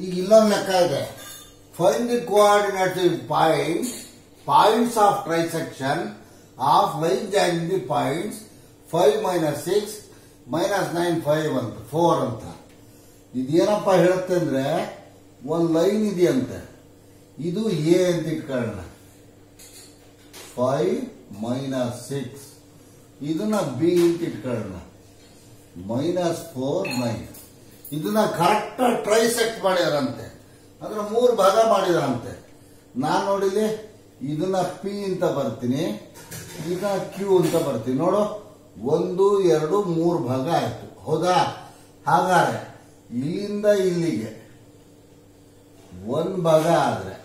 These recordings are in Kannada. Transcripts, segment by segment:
ಈಗ ಇಲ್ಲೊಂದು ಲೆಕ್ಕ ಇದೆ find the coordinates of point points of trisection of line join the points five minus six minus nine five ಅಂತ ಫೋರ್ ಅಂತ. ಇದೇನಪ್ಪ ಹೇಳುತ್ತೆ ಅಂದ್ರೆ, ಒಂದು ಲೈನ್ ಇದೆಯಂತೆ. ಇದು ಎ ಅಂತ ಇಟ್ಕೊಳ್ಳೋಣ. ಫೈವ್ ಮೈನಸ್ ಸಿಕ್ಸ್ ಇದನ್ನ ಬಿ ಅಂತ ಇಟ್ಕೊಳ್ಳೋಣ. ಮೈನಸ್ ಫೋರ್ ನೈನ್ ಇದನ್ನ ಕರೆಕ್ಟ್ ಟ್ರೈಸೆಕ್ಟ್ ಮಾಡಿದಾರಂತೆ ಅಂದ್ರೆ ಮೂರು ಭಾಗ ಮಾಡಿದಾರಂತೆ. ನಾನು ನೋಡಿಲಿ ಇದನ್ನ ಪಿ ಅಂತ ಬರ್ತೀನಿ, ಇದನ್ನ ಕ್ಯೂ ಅಂತ ಬರ್ತೀನಿ. ನೋಡು, ಒಂದು, ಎರಡು, ಮೂರು ಭಾಗ ಆಯ್ತು. ಹೌದಾ? ಹಾಗಾದ್ರೆ, ಇಲ್ಲಿಂದ ಇಲ್ಲಿಗೆ, ಒಂದ್ ಭಾಗ ಆದ್ರೆ,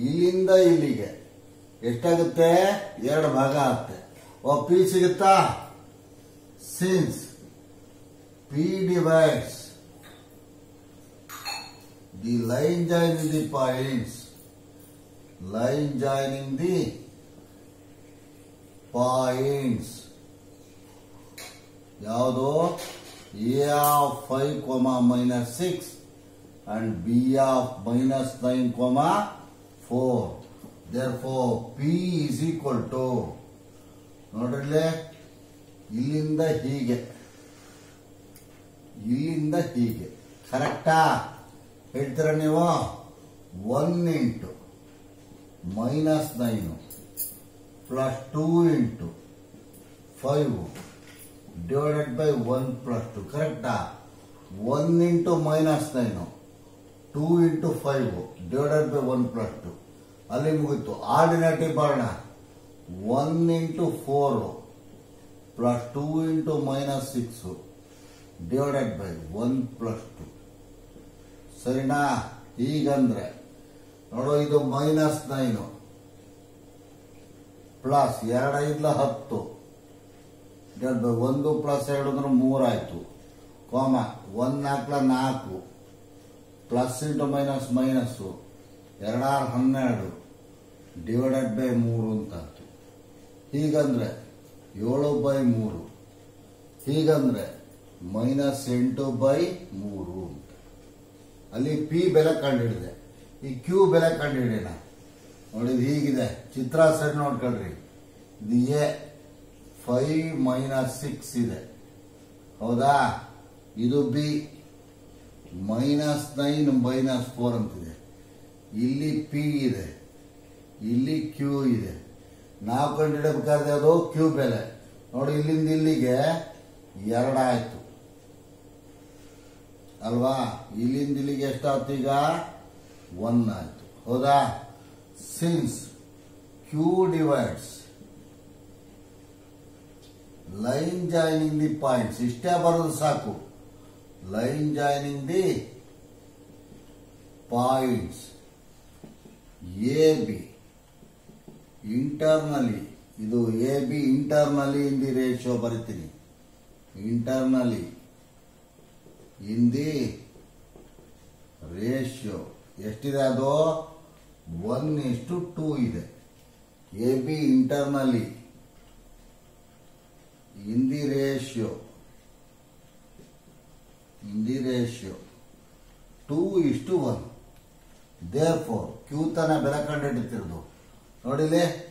ಇಲ್ಲಿಂದ ಇಲ್ಲಿಗೆ, ಎಷ್ಟಾಗುತ್ತೆ? ಎರಡು ಭಾಗ ಆಗುತ್ತೆ. ಓ ಪಿ ಸಿಗುತ್ತಾ? Since P divides the line joining the points line joining the points ಯಾವುದು? A of five comma minus six and B of minus nine comma four therefore P is equal to ನೋಡ್ರಲ್ಲೇ? ಇಲ್ಲಿಂದ ಹೀಗೆ. ಇಲ್ಲಿಂದ ಹೀಗೆ. ಕರೆಕ್ಟಾ ಹೇಳ್ತೀರ ನೀವು? One into minus nine. Plus two into. Five. Divided by one plus two. ಕರೆಕ್ಟಾ? One into minus nine. Two into five. Divided by one plus two. ಅಲ್ಲಿ ಮುಗೀತು. ಆರ್ಡಿನೇಟಿವ್ ಬರೋಣ one into four. Plus two into minus six. Divided by one plus two. ಸರಿನಾ? ಈಗಂದ್ರೆ. ನೋಡು, ಇದು ಮೈನಸ್ ನೈನು ಪ್ಲಸ್ ಎರಡೈದ್ಲ ಹತ್ತು. ಒಂದು ಪ್ಲಸ್ ಎರಡು ಅಂದ್ರೆ ಮೂರಾಯ್ತು ಕೋಮ ಒಂದ್ ನಾಲ್ಕಲ ನಾಲ್ಕು. ಪ್ಲಸ್ ಇಂಟು ಮೈನಸ್ ಮೈನಸ್ಸು ಎರಡಾರು ಹನ್ನೆರಡು. ಡಿವೈಡೆಡ್ ಬೈ ಮೂರು ಅಂತಾಯ್ತು ಹೀಗಂದ್ರೆ ಏಳು ಬೈ ಮೂರು. ಹೀಗಂದ್ರೆ ಮೈನಸ್ ಎಂಟು ಬೈ ಮೂರು. ಅಂತ ಅಲ್ಲಿ ಪಿ ಬೆಲೆ ಕಂಡು ಹಿಡಿದೆ ಈ ಕ್ಯೂ ಬೆಲೆ ಕಂಡುಹಿಡಿಯೋಣ ನೋಡಿ ಇದು ಹೀಗಿದೆ. ಚಿತ್ರ ಸರಿ ನೋಡ್ಕೊಳ್ರಿ. ಇದು ಎ ಫೈವ್ ಮೈನಸ್ ಸಿಕ್ಸ್ ಇದೆ. ಹೌದಾ? ಇದು B minus nine minus four ಅಂತಿದೆ. ಇಲ್ಲಿ ಪಿ ಇದೆ. ಇಲ್ಲಿ ಕ್ಯೂ ಇದೆ. ನಾವು ಕಂಡು ಹಿಡಬೇಕಾದ್ರೆ ಅದು ಕ್ಯೂ ಬೆಲೆ. ನೋಡಿ, ಇಲ್ಲಿಂದ ಇಲ್ಲಿಗೆ ಎರಡಾಯ್ತು ಅಲ್ವಾ? ಇಲ್ಲಿಂದ ಇಲ್ಲಿಗೆ ಎಷ್ಟಾಯ್ತು ಈಗ? ಒನ್ ಆಯ್ತು. ಹೌದಾ? Since Q divides line joining the points ಇಷ್ಟೇ ಬರೋದು ಸಾಕು. Line joining the points A B internally ಇದು A B internally in the ratio ಬರಿತೀನಿ. ಇಂಟರ್ನಲಿ ಇನ್ ದಿ ರೇಷಿಯೋ ಎಷ್ಟಿದೆ ಅದು? ಒನ್ ಇಷ್ಟು ಟೂ ಇದೆ. A B internally in the ratio in the ratio two ಇಷ್ಟು ಒನ್ ದೇರ್ ಫೋರ್ ಕ್ಯೂ ತನ ಬೆಲೆ ಕಂಡುಹಿಡಿತಿರೋದು ನೋಡಿಲಿ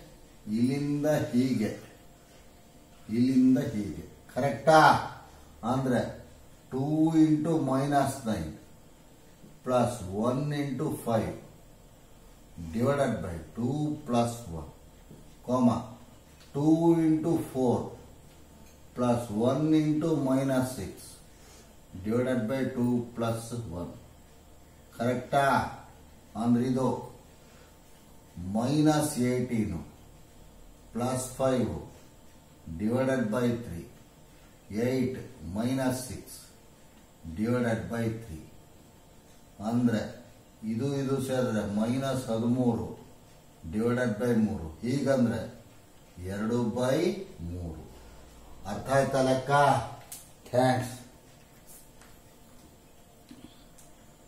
ಇಲ್ಲಿಂದ ಹೀಗೆ. ಇಲ್ಲಿಂದ ಹೀಗೆ. ಕರೆಕ್ಟಾ ಅಂದ್ರೆ two into minus nine plus one into five divided by two plus one, comma, two into four plus one into minus six divided by two plus one. ಕರೆಕ್ಟಾ? ಅಂದ್ರೆ ಇದು minus eighteen plus five divided by three, eight minus six. Divided by three ಅಂದ್ರೆ ಇದು ಇದು ಸೇರಿದ್ರೆ ಮೈನಸ್ ಹದಿಮೂರು ಡಿವೈಡೆಡ್ ಬೈ ಮೂರು. ಹೀಗಂದ್ರೆ ಎರಡು ಬೈ ಮೂರು. ಅರ್ಥ ಆಯ್ತಾ ಲೆಕ್ಕ? ಥ್ಯಾಂಕ್ಸ್